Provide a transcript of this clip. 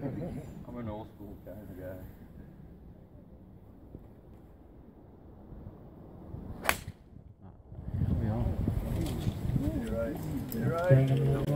I'm an old school kind of guy. We are. You're right. You're right.